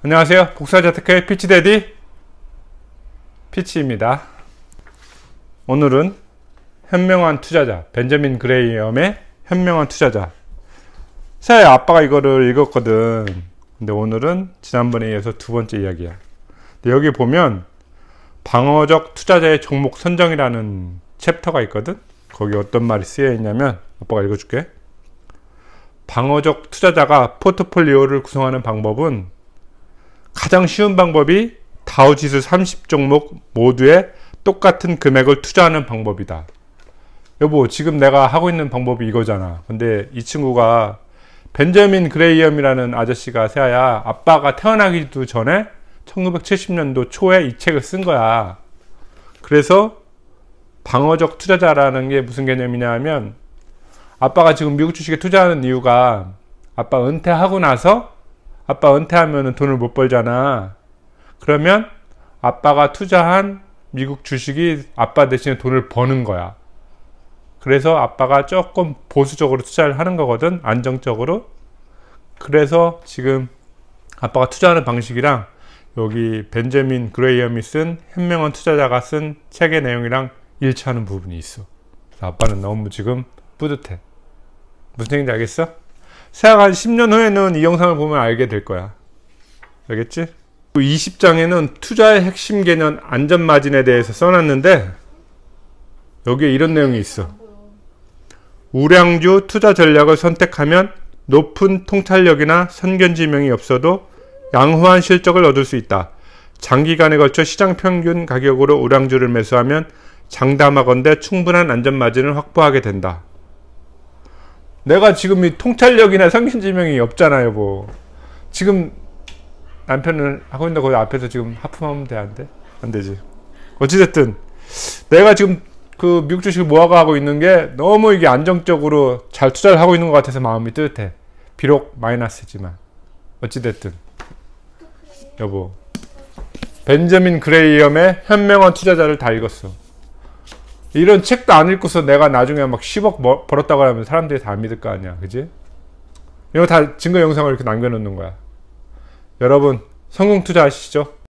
안녕하세요. 복사자테크의 피치데디 피치입니다. 오늘은 현명한 투자자 벤저민 그레이엄의 현명한 투자자 새해 아빠가 이거를 읽었거든. 근데 오늘은 지난번에 이어서 두 번째 이야기야. 근데 여기 보면 방어적 투자자의 종목 선정이라는 챕터가 있거든. 거기 어떤 말이 쓰여 있냐면 아빠가 읽어줄게. 방어적 투자자가 포트폴리오를 구성하는 방법은 가장 쉬운 방법이 다우지수 30종목 모두에 똑같은 금액을 투자하는 방법이다. 여보, 지금 내가 하고 있는 방법이 이거잖아. 근데 이 친구가 벤저민 그레이엄이라는 아저씨가 세아야 아빠가 태어나기도 전에 1970년도 초에 이 책을 쓴 거야. 그래서 방어적 투자자라는 게 무슨 개념이냐 하면 아빠가 지금 미국 주식에 투자하는 이유가 아빠 은퇴하고 나서 아빠 은퇴하면 돈을 못 벌잖아. 그러면 아빠가 투자한 미국 주식이 아빠 대신에 돈을 버는 거야. 그래서 아빠가 조금 보수적으로 투자를 하는 거거든. 안정적으로. 그래서 지금 아빠가 투자하는 방식이랑 여기 벤저민 그레이엄이 쓴 현명한 투자자가 쓴 책의 내용이랑 일치하는 부분이 있어. 아빠는 너무 지금 뿌듯해. 무슨 얘기인지 알겠어? 생각 한 10년 후에는 이 영상을 보면 알게 될 거야. 알겠지? 20장에는 투자의 핵심 개념 안전마진에 대해서 써놨는데 여기에 이런 내용이 있어. 우량주 투자 전략을 선택하면 높은 통찰력이나 선견지명이 없어도 양호한 실적을 얻을 수 있다. 장기간에 걸쳐 시장 평균 가격으로 우량주를 매수하면 장담하건대 충분한 안전마진을 확보하게 된다. 내가 지금 이 통찰력이나 성신지명이 없잖아요, 뭐. 지금 남편을 하고 있는데 거기 앞에서 지금 하품하면 돼, 안 돼? 안 되지. 어찌됐든, 내가 지금 그 미국 주식을 모아가고 있는 게 너무 이게 안정적으로 잘 투자를 하고 있는 것 같아서 마음이 뜨뜻해. 비록 마이너스지만. 어찌됐든. 여보. 벤저민 그레이엄의 현명한 투자자를 다 읽었어. 이런 책도 안 읽고서 내가 나중에 막 10억 벌었다고 하면 사람들이 다 안 믿을 거 아니야. 그지? 이거 다 증거 영상을 이렇게 남겨놓는 거야. 여러분, 성공 투자하시죠?